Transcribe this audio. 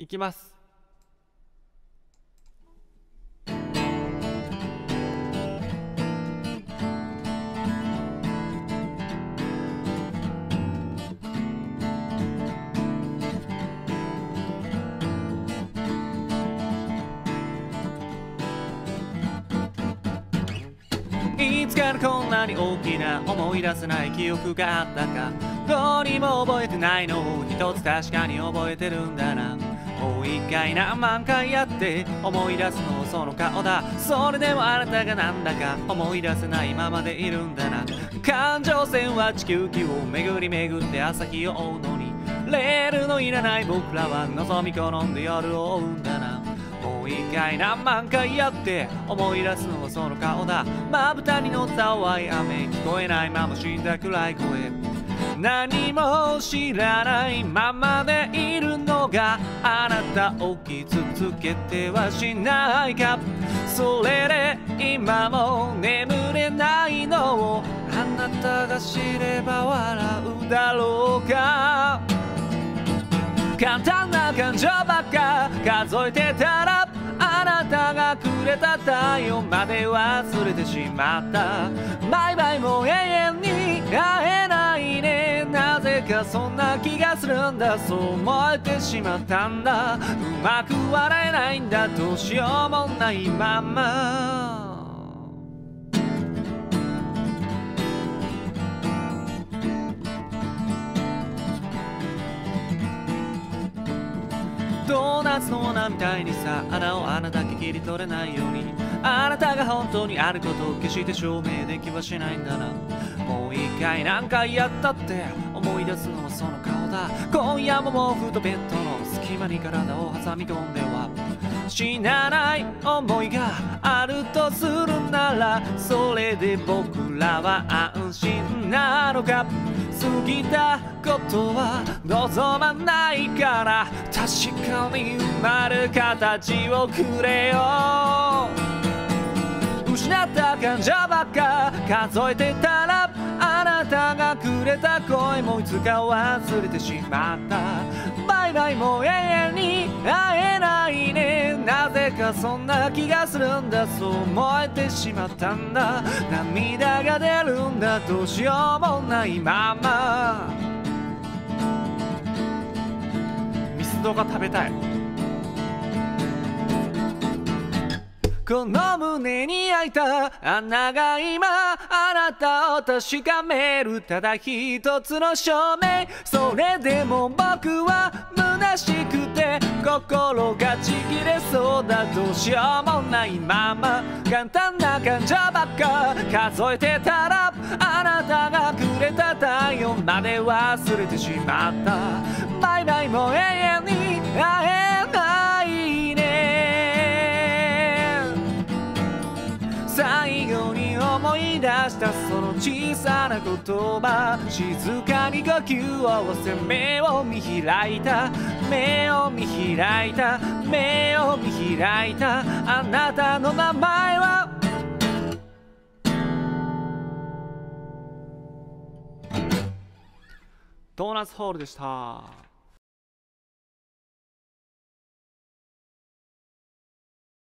いきます。いつからこんなに大きな思い出せない記憶があったか。どうにも覚えてないの。を一つ確かに覚えてるんだな。もう一回何万回やって思い出すのその顔だ。それでもあなたがなんだか思い出せないままでいるんだな。感情線は地球儀を巡り巡って朝日を追うのにレールのいらない僕らは望み好んで夜を追うんだな。もう一回何万回やって思い出すのはその顔だ。まぶたに乗った淡い雨聞こえないまま死んだ暗い声。何も知らないままでいる。があなたを傷つけてはしないか。それで今も眠れないのをあなたが知れば笑うだろうか。簡単な感情ばっか数えてたらあなたがくれた太陽まで忘れてしまった。バイバイもう永遠に会えないね。かそんな気がするんだそう思えてしまったんだ。うまく笑えないんだどうしようもないまま。ドーナツの穴みたいにさ穴をあなただけ切り取れないように。あなたが本当にあることを決して証明できはしないんだな。もう一回何回やったって思い出すのはその顔だ。今夜も毛布とベッドの隙間に体を挟み込んでは死なない思いがあるとするならそれで僕らは安心なのか。過ぎたことは望まないから確かに生まる形をくれよ失った感情ばっか数えてたらたがくれた声もいつか忘れてしまった。バイバイも永遠に会えないね。なぜかそんな気がするんだそう思えてしまったんだ。涙が出るんだどうしようもないまま。ミスドが食べたい。この胸に開いた穴が今あなたを確かめるただ一つの証明。それでも僕は虚しくて心がちぎれそうだどうしようもないまま。簡単な感情ばっか数えてたらあなたがくれた太陽まで忘れてしまった。バイバイも永遠最後に思い出したその小さな言葉静かに呼吸を合わせ目を見開いた目を見開いた目を見開いたあなたの名前はドーナツホールでした。